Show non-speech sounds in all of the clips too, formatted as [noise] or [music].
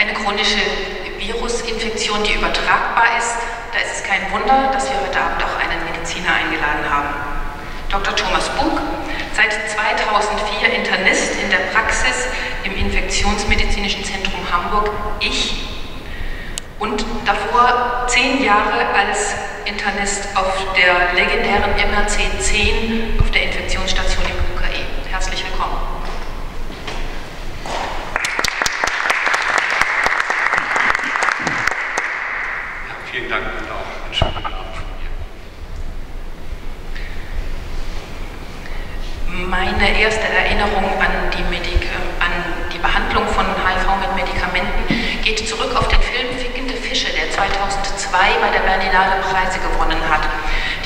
eine chronische Virusinfektion, die übertragbar ist. Da ist es kein Wunder, dass wir heute Abend auch einen Mediziner eingeladen haben. Dr. Thomas Bug, seit 2004 Internist in der Praxis im Infektionsmedizinischen Zentrum Hamburg, ich, und davor zehn Jahre als Internist auf der legendären MRC 10 auf der Infektionsstation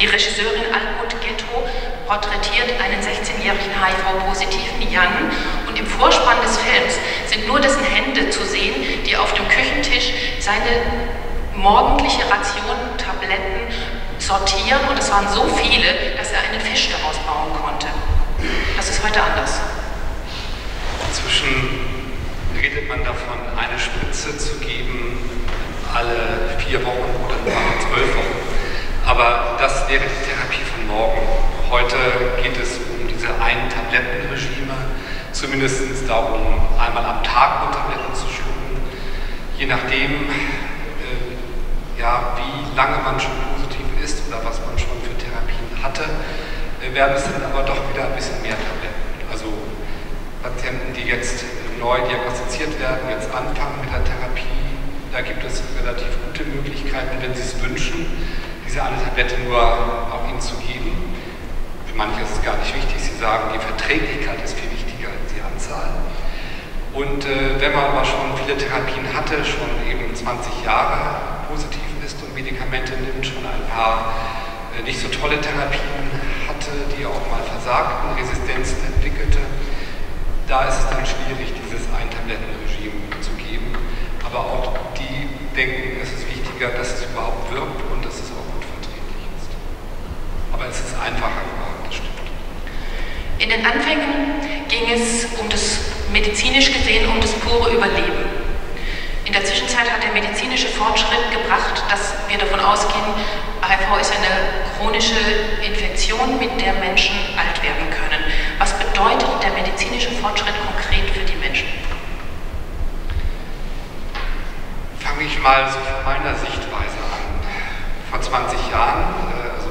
Die Regisseurin Almut Ghetto porträtiert einen 16-jährigen HIV-positiven Jan und im Vorspann des Films sind nur dessen Hände zu sehen, die auf dem Küchentisch seine morgendliche Ration Tabletten sortieren und es waren so viele, dass er einen Fisch daraus bauen konnte. Das ist heute anders. Inzwischen redet man davon, eine Spritze zu geben alle vier Wochen oder zwölf Wochen. Aber das wäre die Therapie von morgen. Heute geht es um diese ein Tablettenregime, zumindest darum, einmal am Tag nur Tabletten zu schlucken, je nachdem, äh, ja, wie lange man schon positiv ist oder was man schon für Therapien hatte, äh, werden es dann aber doch wieder ein bisschen mehr Tabletten. Also Patienten, die jetzt neu diagnostiziert werden, jetzt anfangen mit der Therapie, da gibt es relativ gute Möglichkeiten, wenn Sie es wünschen, diese eine Tablette nur auch Ihnen zu geben. Für manche ist es gar nicht wichtig. Sie sagen, die Verträglichkeit ist viel wichtiger als die Anzahl. Und äh, wenn man aber schon viele Therapien hatte, schon eben 20 Jahre positiv ist und Medikamente nimmt, schon ein paar äh, nicht so tolle Therapien hatte, die auch mal versagten, Resistenzen entwickelte, da ist es dann schwierig, dieses Eintablettenregime zu geben. Aber auch denken, es ist wichtiger, dass es überhaupt wirkt und dass es auch gut verträglich ist. Aber es ist einfacher geworden, das stimmt. In den Anfängen ging es um das medizinisch gesehen um das pure Überleben. In der Zwischenzeit hat der medizinische Fortschritt gebracht, dass wir davon ausgehen, HIV ist eine chronische Infektion, mit der Menschen alt werden können. Was bedeutet der medizinische Fortschritt konkret für die Menschen? fange ich mal so von meiner Sichtweise an. Vor 20 Jahren, äh, also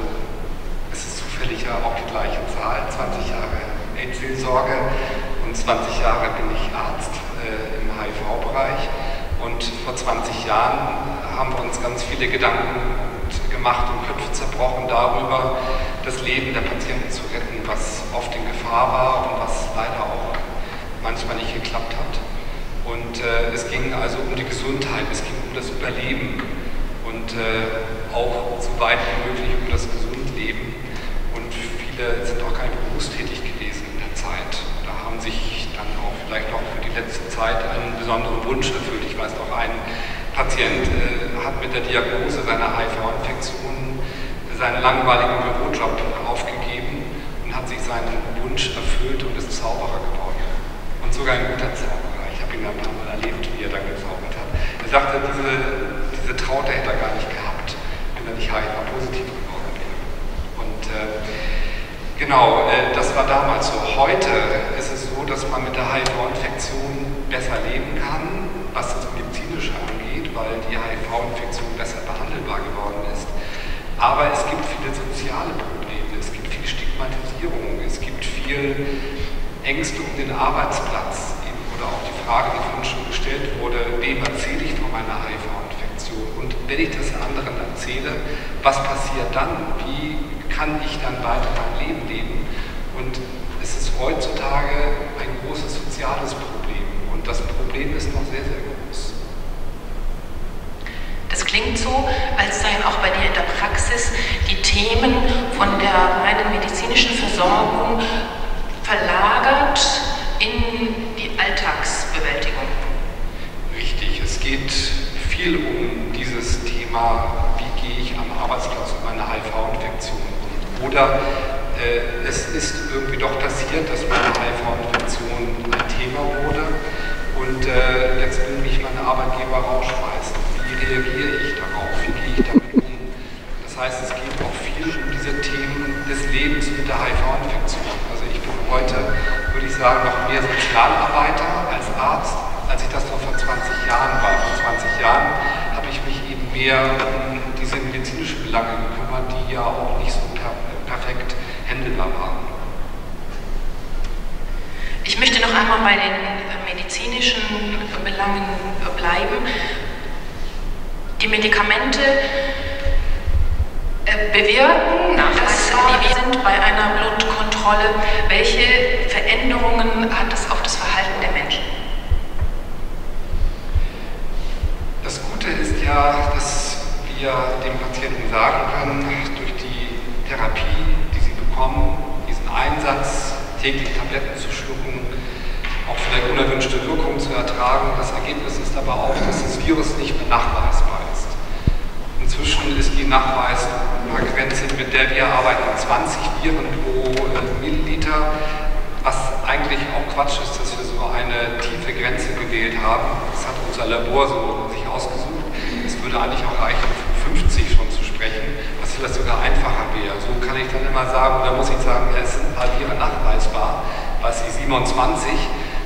es ist zufällig ja auch die gleiche Zahl, 20 Jahre AIDS-Seelsorge und 20 Jahre bin ich Arzt äh, im HIV-Bereich. Und vor 20 Jahren haben wir uns ganz viele Gedanken gemacht und Köpfe zerbrochen darüber, das Leben der Patienten zu retten, was oft in Gefahr war und was leider auch manchmal nicht geklappt hat. Und äh, es ging also um die Gesundheit, es ging um das Überleben und äh, auch so weit wie möglich um das Gesundleben. Viele sind auch gar nicht berufstätig gewesen in der Zeit. Da haben sich dann auch vielleicht noch für die letzte Zeit einen besonderen Wunsch erfüllt. Ich weiß noch, ein Patient äh, hat mit der Diagnose seiner HIV-Infektion seinen langweiligen Bürojob aufgegeben und hat sich seinen Wunsch erfüllt und ist Zauberer geworden. Und sogar ein guter Zauberer ihn ein paar Mal erlebt, wie er dann gezaubert hat. Er sagte, diese, diese Traute hätte er gar nicht gehabt, wenn er nicht HIV-positiv äh, genau, äh, das war damals so. Heute ist es so, dass man mit der HIV-Infektion besser leben kann, was das Medizinische angeht, weil die HIV-Infektion besser behandelbar geworden ist. Aber es gibt viele soziale Probleme, es gibt viel Stigmatisierung, es gibt viel Ängste um den Arbeitsplatz, oder auch die Frage, die vorhin schon gestellt wurde, wem erzähle ich von meiner HIV-Infektion? Und wenn ich das anderen erzähle, was passiert dann? Wie kann ich dann weiter? Und es ist heutzutage ein großes soziales Problem und das Problem ist noch sehr, sehr groß. Das klingt so, als seien auch bei dir in der Praxis die Themen von der reinen medizinischen Versorgung verlagert in Alltagsbewältigung? Richtig, es geht viel um dieses Thema, wie gehe ich am Arbeitsplatz um eine HIV-Infektion um. Oder äh, es ist irgendwie doch passiert, dass meine HIV-Infektion ein Thema wurde und äh, jetzt bin ich meine Arbeitgeber rausschmeißen? Wie reagiere ich darauf? Wie gehe ich damit um? Das heißt, es geht auch viel um diese Themen des Lebens mit der HIV-Infektion. Also ich bin heute, würde ich sagen, noch mehr Sozialarbeiter als Arzt, als ich das noch vor 20 Jahren war. Vor 20 Jahren habe ich mich eben mehr um diese medizinischen Belange gekümmert, die ja auch nicht so per perfekt händelbar waren. Ich möchte noch einmal bei den medizinischen Belangen bleiben. Die Medikamente äh, bewirken, dass wir sind bei einer Blutkontrolle. Welche Veränderungen hat das auf das Verhalten der Menschen? Das Gute ist ja, dass wir dem Patienten sagen können, täglich Tabletten zu schlucken, auch vielleicht unerwünschte Wirkungen zu ertragen. Das Ergebnis ist aber auch, dass das Virus nicht mehr nachweisbar ist. Inzwischen ist die Nachweisgrenze, mit der wir arbeiten, 20 Viren pro äh, Milliliter, was eigentlich auch Quatsch ist, dass wir so eine tiefe Grenze gewählt haben. Das hat unser Labor so sich ausgesucht. Es würde eigentlich auch reichen, 50 schon zu sprechen, vielleicht sogar einfacher wäre. So kann ich dann immer sagen, oder muss ich sagen, es sind ein paar Viren nachweisbar, weiß ich, 27,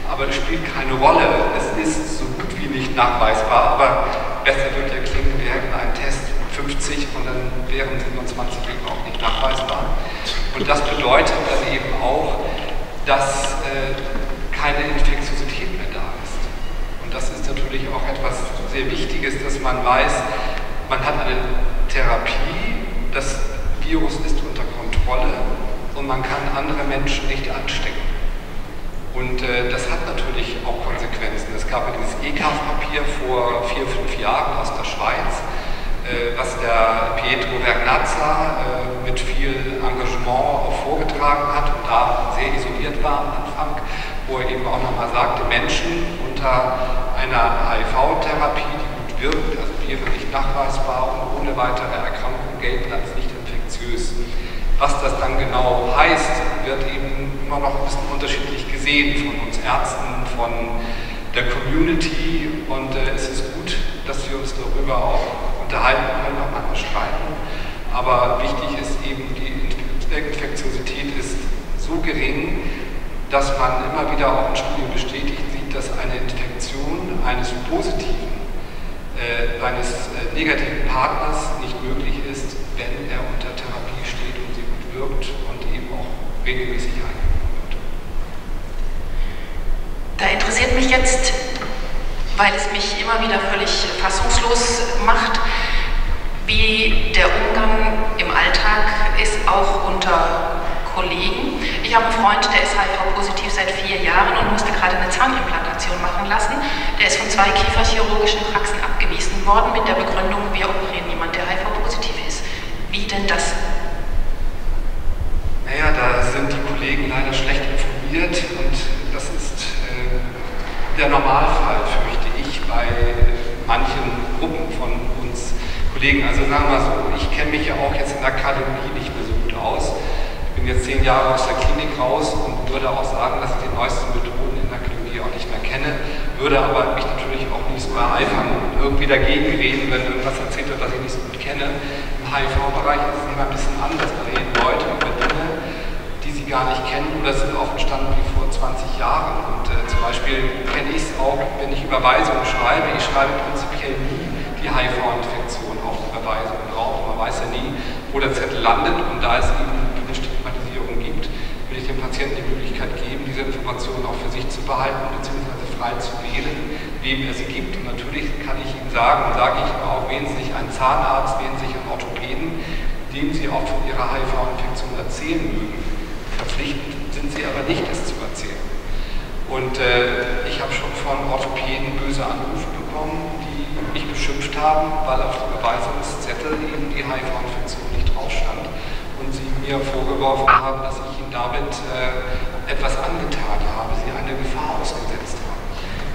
aber es spielt keine Rolle. Es ist so gut wie nicht nachweisbar, aber besser wird ja klingen, wir hätten einen Test 50 und dann wären 27 eben auch nicht nachweisbar. Und das bedeutet dann eben auch, dass äh, keine Infektiosität mehr da ist. Und das ist natürlich auch etwas sehr Wichtiges, dass man weiß, man hat eine Therapie, das Virus ist unter Kontrolle und man kann andere Menschen nicht anstecken. Und äh, das hat natürlich auch Konsequenzen. Es gab ja dieses ECAF-Papier vor vier, fünf Jahren aus der Schweiz, äh, was der Pietro Vergnazza äh, mit viel Engagement auch vorgetragen hat und da sehr isoliert war am Anfang, wo er eben auch nochmal sagte, Menschen unter einer HIV-Therapie, die gut wirkt, also nicht nachweisbar und ohne weitere Erkrankung gelten als nicht infektiös. Was das dann genau heißt, wird eben immer noch ein bisschen unterschiedlich gesehen von uns Ärzten, von der Community und äh, es ist gut, dass wir uns darüber auch unterhalten können, auch manchmal streiten. Aber wichtig ist eben, die Infektiosität ist so gering, dass man immer wieder auch in Studien bestätigt sieht, dass eine Infektion eines positiven äh, eines äh, negativen Partners nicht möglich ist, wenn er unter Therapie steht und sie gut wirkt und eben auch regelmäßig eingenommen wird. Da interessiert mich jetzt, weil es mich immer wieder völlig fassungslos macht, wie der Umgang im Alltag ist, auch unter Kollegen. Ich habe einen Freund, der ist HIV-positiv seit vier Jahren und musste gerade eine Zahnimplantation machen lassen. Der ist von zwei kieferchirurgischen Praxen abgewiesen worden mit der Begründung, wir operieren jemanden, der HIV-positiv ist. Wie denn das? Naja, da sind die Kollegen leider schlecht informiert und das ist äh, der Normalfall, fürchte ich, bei manchen Gruppen von uns Kollegen. Also sagen wir mal so, ich kenne mich ja auch jetzt in der Akademie nicht mehr so gut aus bin jetzt zehn Jahre aus der Klinik raus und würde auch sagen, dass ich die neuesten Methoden in der Klinik auch nicht mehr kenne, würde aber mich natürlich auch nicht so ereifern und irgendwie dagegen reden, wenn irgendwas erzählt wird, was ich nicht so gut kenne. Im HIV-Bereich ist es immer ein bisschen anders. Da reden Leute über Dinge, die sie gar nicht kennen oder sind auch entstanden wie vor 20 Jahren. Und äh, zum Beispiel kenne ich es auch, wenn ich Überweisungen schreibe. Ich schreibe prinzipiell nie die HIV-Infektion die Überweisung drauf. Man weiß ja nie, wo der Zettel landet und da ist eben dem Patienten die Möglichkeit geben, diese Informationen auch für sich zu behalten bzw. frei zu wählen, wem er sie gibt. Und natürlich kann ich Ihnen sagen, und sage ich auch, wählen Sie sich einen Zahnarzt, wählen Sie sich einen Orthopäden, dem Sie auch von Ihrer HIV-Infektion erzählen mögen. Verpflichtend sind Sie aber nicht, es zu erzählen. Und äh, ich habe schon von Orthopäden böse Anrufe bekommen, die mich beschimpft haben, weil auf dem Beweisungszettel eben die HIV-Infektion nicht drauf stand und sie mir vorgeworfen haben, dass ich damit äh, etwas angetan habe, sie eine Gefahr ausgesetzt haben.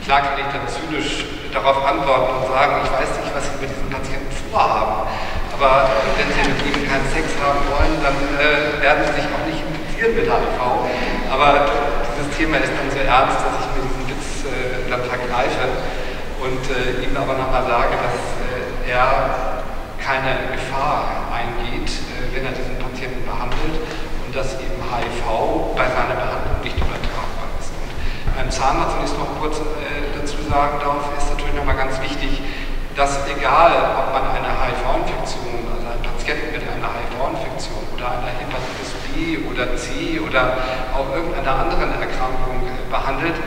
Klar kann ich dann zynisch darauf antworten und sagen, ich weiß nicht, was Sie mit diesen Patienten vorhaben, aber wenn Sie mit ihnen keinen Sex haben wollen, dann äh, werden Sie sich auch nicht infizieren mit HIV. Aber dieses Thema ist dann so ernst, dass ich mir diesen Witz äh, dann vergreife. Und äh, ihm aber nochmal sage, dass äh, er keine Gefahr eingeht, äh, wenn er diesen Patienten behandelt und dass eben HIV bei seiner Behandlung nicht übertragbar ist. Und beim Zahnarzt, wenn ich es noch kurz äh, dazu sagen darf, ist natürlich nochmal ganz wichtig, dass egal, ob man eine HIV-Infektion, also einen Patienten mit einer HIV-Infektion oder einer Hepatitis B oder C oder auch irgendeiner anderen Erkrankung äh, behandelt,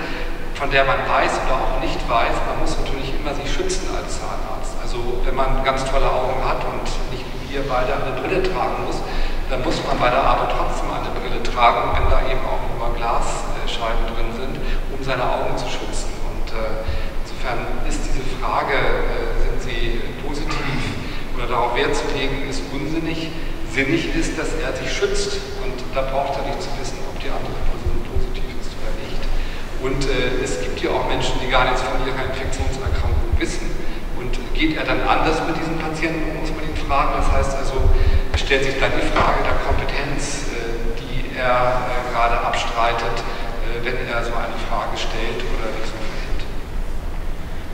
von der man weiß oder auch nicht weiß, man muss immer sich schützen als Zahnarzt. Also wenn man ganz tolle Augen hat und nicht wie wir beide eine Brille tragen muss, dann muss man bei der Arbeit trotzdem eine Brille tragen, wenn da eben auch nur Glasscheiben drin sind, um seine Augen zu schützen. Und äh, insofern ist diese Frage, äh, sind sie positiv oder darauf Wert zu legen, ist unsinnig. Sinnig ist, dass er sich schützt und da braucht er nicht zu wissen, ob die andere Person positiv ist oder nicht. Und äh, es gibt ja auch Menschen, die gar nichts von ihrer Infektionserkrankung wissen geht er dann anders mit diesen Patienten, muss man ihn fragen. Das heißt also, es stellt sich dann die Frage der Kompetenz, äh, die er äh, gerade abstreitet, äh, wenn er so eine Frage stellt oder sich so verhält.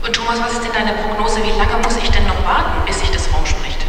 Und Thomas, was ist denn deine Prognose? Wie lange muss ich denn noch warten, bis sich das rumspricht?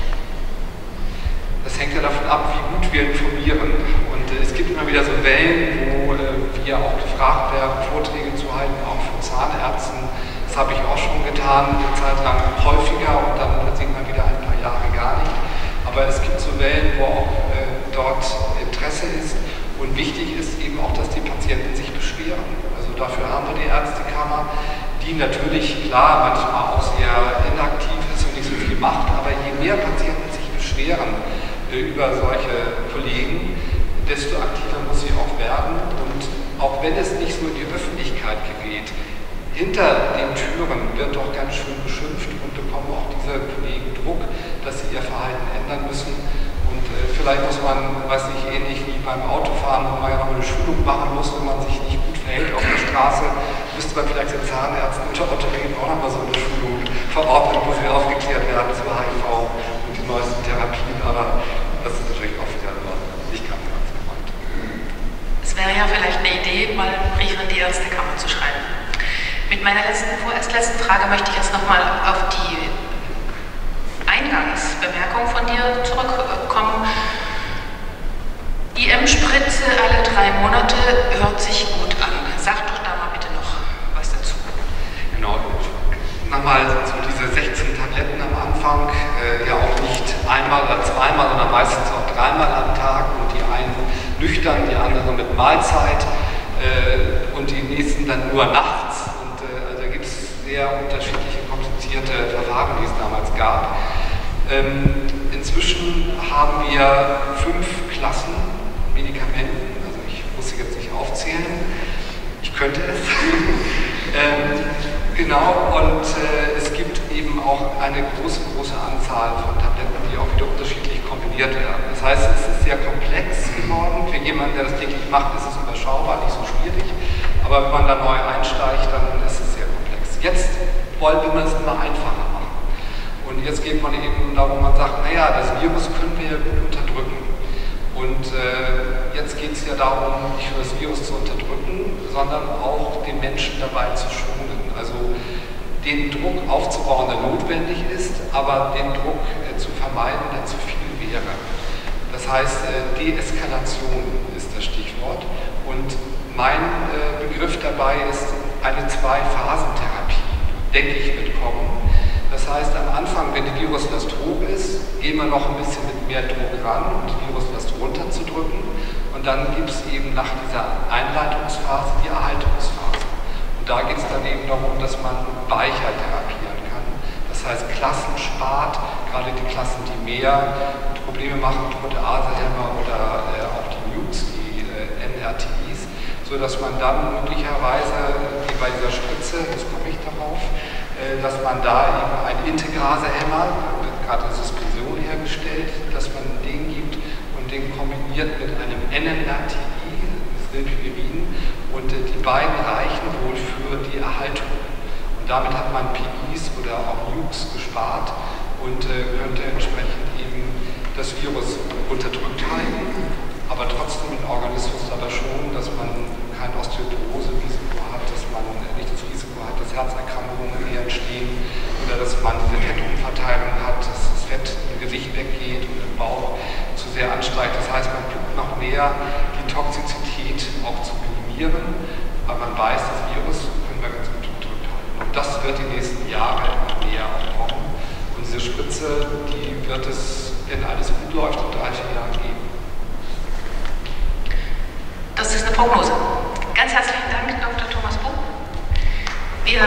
Das hängt ja davon ab, wie gut wir informieren. Und es gibt immer wieder so Wellen, wo wir auch gefragt werden, Vorträge zu halten, auch von Zahnärzten das habe ich auch schon getan, eine Zeit lang häufiger und dann plötzlich mal wieder ein paar Jahre gar nicht. Aber es gibt so Wellen, wo auch äh, dort Interesse ist. Und wichtig ist eben auch, dass die Patienten sich beschweren. Also dafür haben wir die Ärztekammer, die natürlich klar manchmal auch sehr inaktiv ist und nicht so viel macht. Aber je mehr Patienten sich beschweren äh, über solche Kollegen, desto aktiver muss sie auch werden. Und auch wenn es nicht so in die Öffentlichkeit gerät, hinter den Türen wird doch ganz schön beschimpft und bekommen auch diese Kollegen Druck, dass sie ihr Verhalten ändern müssen. Und äh, vielleicht muss man, weiß nicht, ähnlich wie beim Autofahren, wo man ja noch eine Schulung machen muss, wenn man sich nicht gut verhält auf der Straße, müsste man vielleicht den Zahnärzten und Orthopäden auch nochmal so eine Schulung verordnen, wo sie aufgeklärt werden zur HIV und die neuesten Therapien. Aber das ist natürlich auch wieder nur nicht ganz gemeint. Es wäre ja vielleicht eine Idee, mal einen Brief an die zu schreiben. Mit meiner letzten, letzten Frage möchte ich jetzt nochmal auf die Eingangsbemerkung von dir zurückkommen. IM-Spritze alle drei Monate hört sich gut an. Sag doch da mal bitte noch was dazu. Genau. Nochmal so diese 16 Tabletten am Anfang, äh, ja auch nicht einmal oder zweimal, sondern meistens auch dreimal am Tag und die einen nüchtern, die anderen mit Mahlzeit äh, und die nächsten dann nur nachts sehr unterschiedliche, komplizierte Verfahren, die es damals gab. Ähm, inzwischen haben wir fünf Klassen Medikamenten, also ich muss sie jetzt nicht aufzählen, ich könnte es. [laughs] ähm, genau, und äh, es gibt eben auch eine große, große Anzahl von Tabletten, die auch wieder unterschiedlich kombiniert werden. Das heißt, es ist sehr komplex geworden. Für jemanden, der das täglich macht, ist es überschaubar, nicht so schwierig. Aber wenn man da neu einsteigt, dann Jetzt wollen wir es immer einfacher machen. Und jetzt geht man eben darum, man sagt, naja, das Virus können wir ja gut unterdrücken. Und äh, jetzt geht es ja darum, nicht nur das Virus zu unterdrücken, sondern auch den Menschen dabei zu schonen. Also den Druck aufzubauen, der notwendig ist, aber den Druck äh, zu vermeiden, der zu viel wäre. Das heißt, äh, Deeskalation ist das Stichwort. Und mein äh, Begriff dabei ist eine Zwei-Phasen-Therapie, denke ich, wird kommen. Das heißt, am Anfang, wenn die Viruslast hoch ist, gehen wir noch ein bisschen mit mehr Druck ran, um die Viruslast runterzudrücken. Und dann gibt es eben nach dieser Einleitungsphase die Erhaltungsphase. Und da geht es dann eben darum, dass man weicher therapieren kann. Das heißt, Klassen spart, gerade die Klassen, die mehr Probleme machen, Proteasehämmer oder äh, auch die Nukes, die äh, NRTIs, sodass man dann möglicherweise, wie bei dieser Spritze, jetzt komme ich darauf, äh, dass man da eben ein Integrasehemmer, wird gerade eine Suspension hergestellt, dass man den gibt und den kombiniert mit einem NNRTI, das Rilpirin, und äh, die beiden reichen wohl für die Erhaltung. Und damit hat man PIs oder auch Nukes gespart und äh, könnte entsprechend eben das Virus unterdrückt halten, aber trotzdem im Organismus dabei schon, dass man kein Osteoporose-Risiko hat, dass man nicht das Risiko hat, dass Herzerkrankungen eher entstehen oder dass man Fettumverteilung hat, dass das Fett im Gesicht weggeht und im Bauch zu sehr ansteigt. Das heißt, man tut noch mehr, die Toxizität auch zu minimieren, weil man weiß, das Virus können wir ganz gut zurückhalten. Und das wird die nächsten Jahre immer mehr aufkommen. Und diese Spritze, die wird es, wenn alles gut läuft, in drei, vier Jahren geben. Prognose. Ganz herzlichen Dank, Dr. Thomas Buch. Wir